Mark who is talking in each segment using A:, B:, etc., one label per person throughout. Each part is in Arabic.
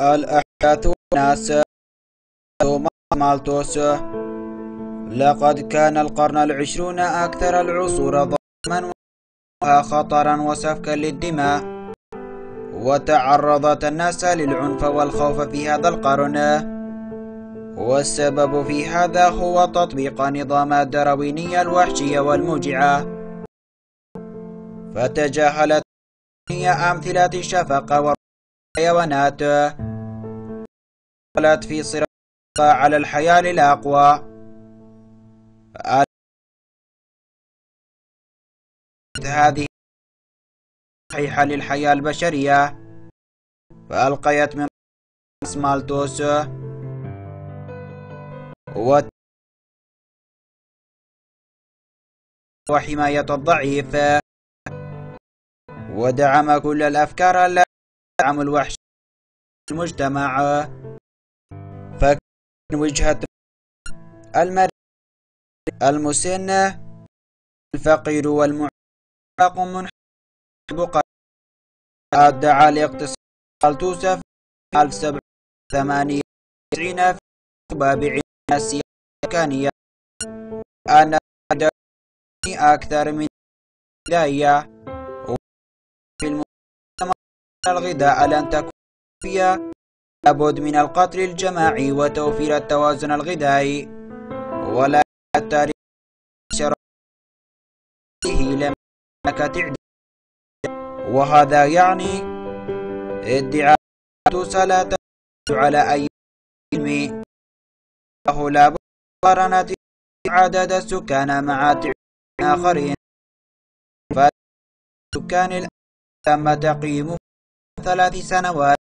A: الأحداث والناس مالتوس لقد كان القرن العشرون أكثر العصور ظلما خطرا وسفكا للدماء وتعرضت الناس للعنف والخوف في هذا القرن. والسبب في هذا هو تطبيق نظام الدروينية الوحشية والموجعة فتجاهلت أمثلة الشفقة والحيوانات قالت في صراع على الحياة للأقوى هذه صحيحة للحياة البشرية. فألقيت من مالتوس وحماية الضعيف. ودعم كل الأفكار التي تدعم الوحش المجتمع. وجهة المرء المسن الفقير والمعاق منحب أدعى الاقتصاد توسف 1798 في باب السياسة أنا أكثر من بداية في المجتمع الغذاء لن تكون فيها لابد من القتل الجماعي وتوفير التوازن الغذائي. ولا التاريخ لم وهذا يعني ادعاء لا على أي علم. له لابد مقارنة عدد السكان مع آخرين. فالسكان تم تقييمه ثلاث سنوات.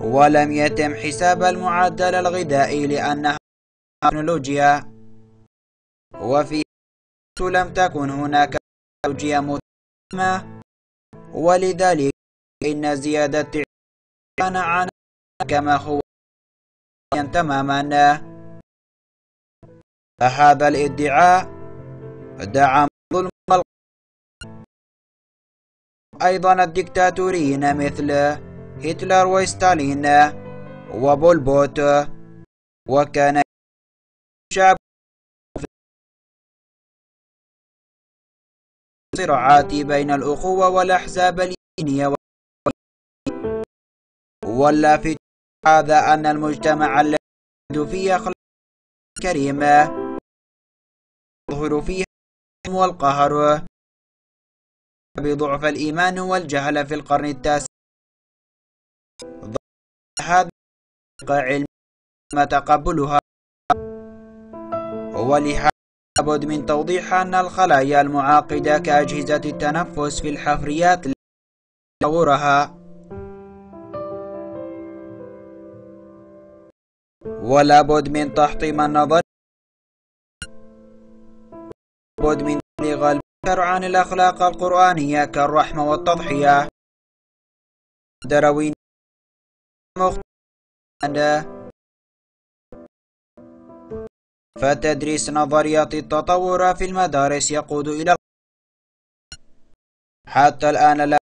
A: ولم يتم حساب المعدل الغذائي لأنها تكنولوجيا. وفي لم تكن هناك تكنولوجيا متمة ولذلك إن زيادة كان عن كما هو تماما. هذا الادعاء دعم ظلم أيضا الدكتاتوريين مثل هتلر وستالين وبولبوت وكان شعب صراعات بين الأخوة والأحزاب الدينية واللافت هذا أن المجتمع الذي فيه أخلاق كريمة يظهر فيها والقهر بضعف الإيمان والجهل في القرن التاسع هذا علم تقبلها. ولهذا لابد من توضيح أن الخلايا المعاقدة كأجهزة التنفس في الحفريات تطورها ولا بد من تحطيم النظر. بد من تبليغ البشر عن الأخلاق القرآنية كالرحمة والتضحية. دروين فتدريس نظريات التطور في المدارس يقود إلى حتى الآن لا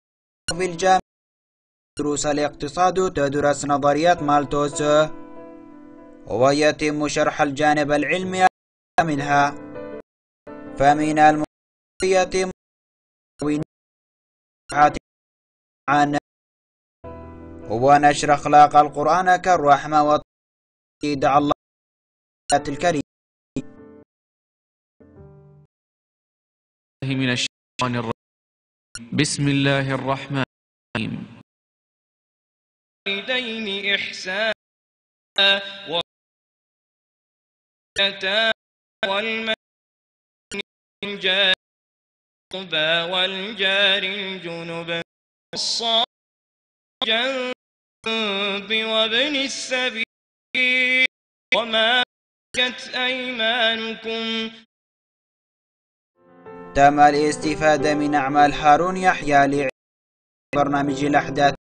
A: في الجامعة دروس الاقتصاد تدرس نظريات مالتوس. ويتم شرح الجانب العلمي منها. فمن الممكن يتم عن ونشر أخلاق القرآن كالرحمة وتقييد الله الكريم.
B: من الشيطان الرجيم. بسم الله الرحمن الرحيم.
C: والدين إحسانا والمن الجار والجار الجنب جنب وابن السبيل وما ملكت أيمانكم.
A: تم الاستفادة من أعمال هارون يحيى لبرنامج الأحداث.